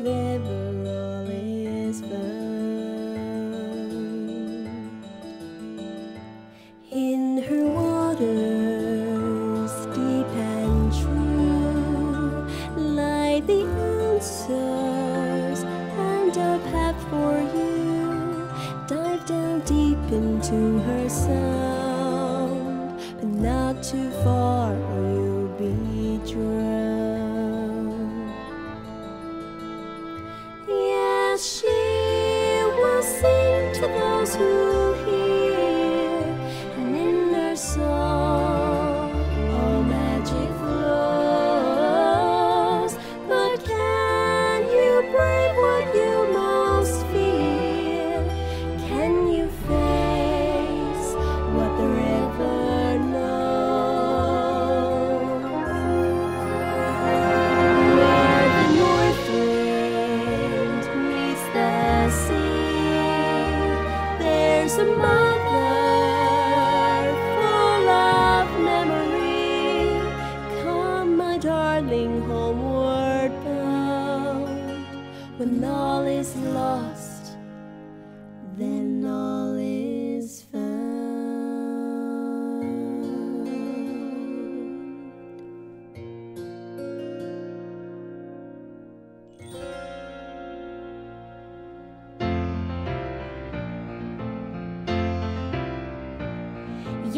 river all is found. In her waters, deep and true, lie the answers, and a path for you. Dive down deep into her sound, but not too far. A mother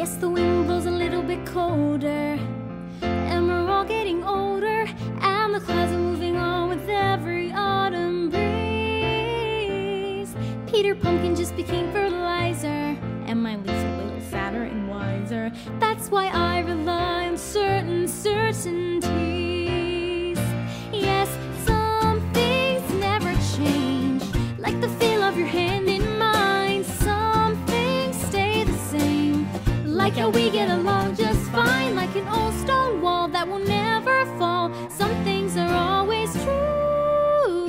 Yes, the wind blows a little bit colder, and we're all getting older, and the clouds are moving on with every autumn breeze. Peter Pumpkin just became fertilizer, and my leaves a little fatter and wiser. That's why I rely on certain certainties. We get along just fine, like an old stone wall that will never fall. Some things are always true.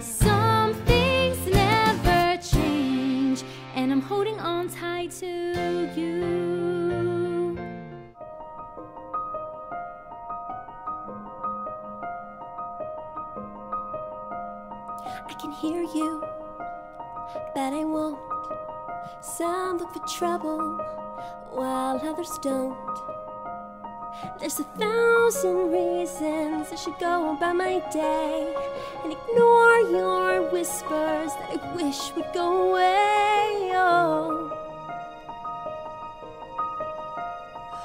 Some things never change, and I'm holding on tight to you. I can hear you, but I won't. Some look for trouble while others don't. There's a thousand reasons I should go about my day and ignore your whispers that I wish would go away. Oh.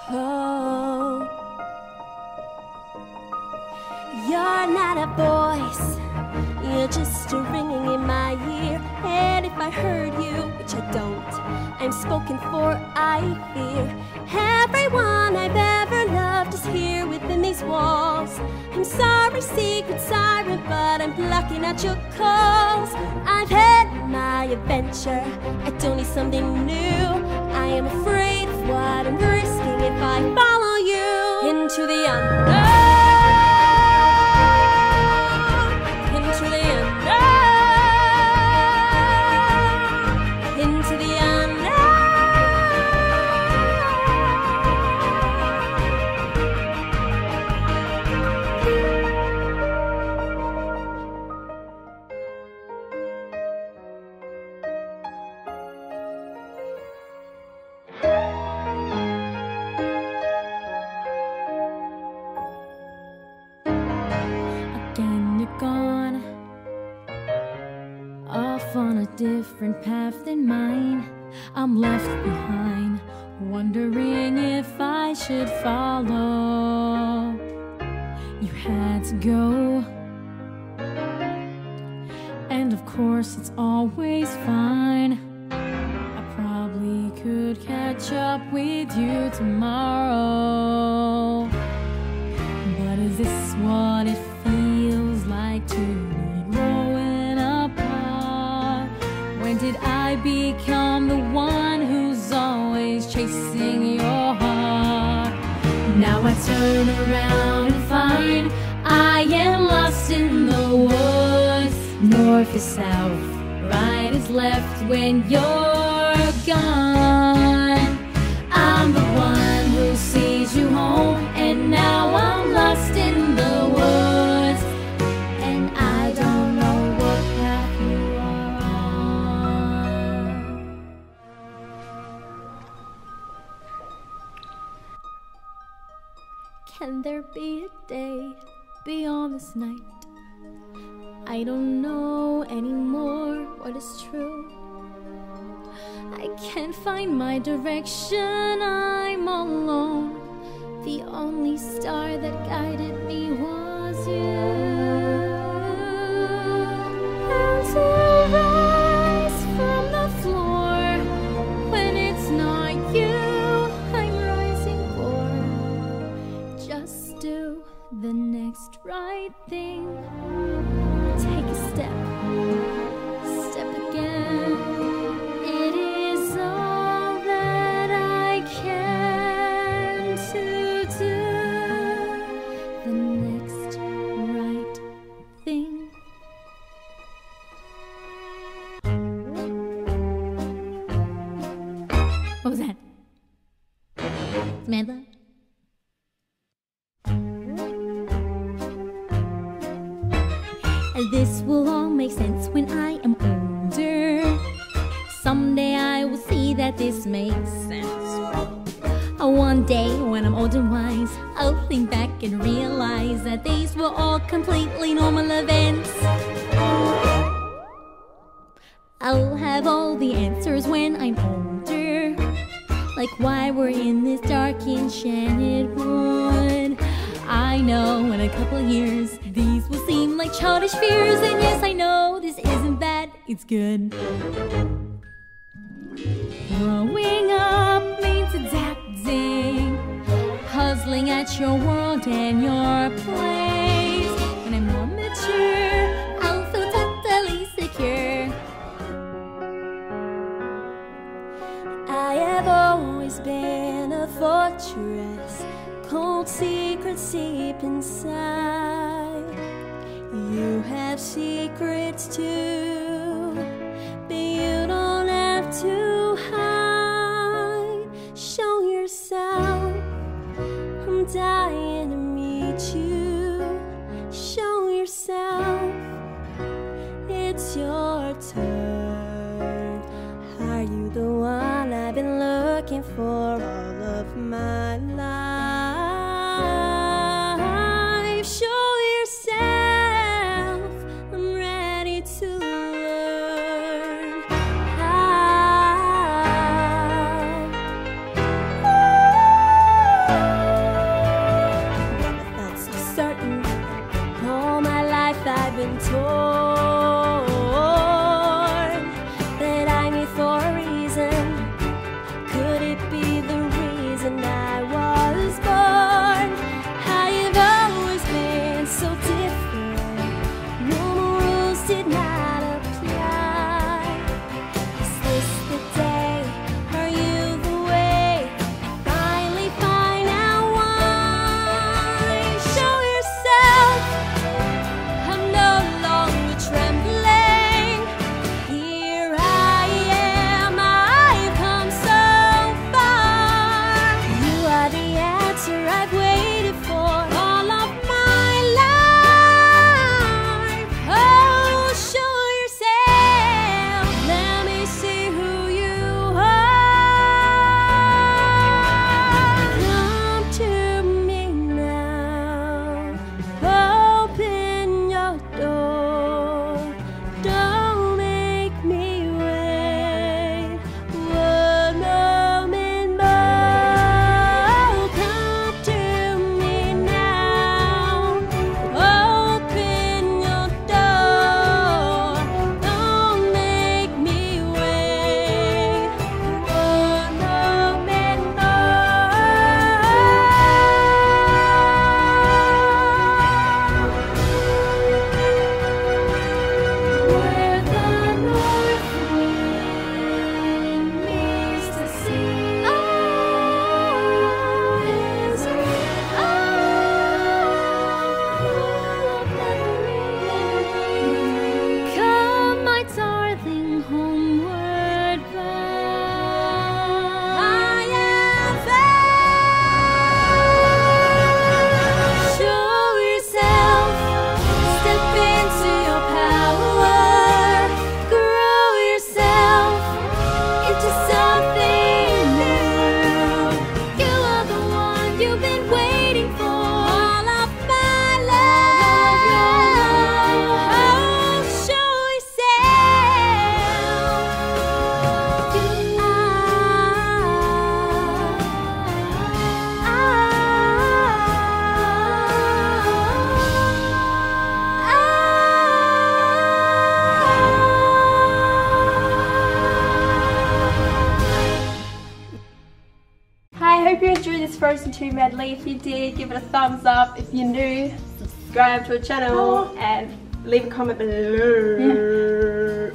Oh. You're not a voice, you're just a ringing in my ear. And if I heard you, which I don't, I'm spoken for, I fear. Everyone I've ever loved is here within these walls. I'm sorry, secret siren, but I'm blocking out your calls. I've had my adventure, I don't need something new. I am afraid of what I'm risking if I follow you into the unknown. On a different path than mine. I'm left behind, wondering if I should follow. You had to go. And of course, it's always fine. I probably could catch up with you tomorrow. But is this what it become the one who's always chasing your heart? Now I turn around and find I am lost in the woods. North is south, right is left when you're gone. I'm the one who sees you home, and now I'm lost in Can there be a day beyond this night? I don't know anymore what is true. I can't find my direction. I'm alone. The only star that guided me was you. This will all make sense when I am older. Someday I will see that this makes sense. One day when I'm old and wise, I'll think back and realize that these were all completely normal events. I'll have all the answers when I'm older. Like why we're in this dark enchanted wood. I know in a couple years these childish fears, and yes, I know this isn't bad, it's good. Growing up means adapting, puzzling at your world and your place. When I'm more mature, I'll feel totally secure. I have always been a fortress, cold secrets deep inside. Secrets 2 medley. If you did, give it a thumbs up. If you're new, subscribe to our channel Oh. and leave a comment below.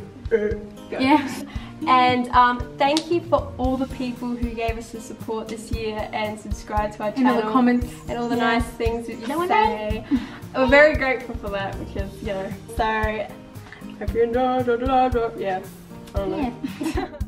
Yeah. And um, thank you for all the people who gave us the support this year and subscribed to our And channel. all the comments. And all the Yeah. nice things that you say. We're very grateful for that because, you know, so hope you enjoyed. Yeah. I don't know. Yeah.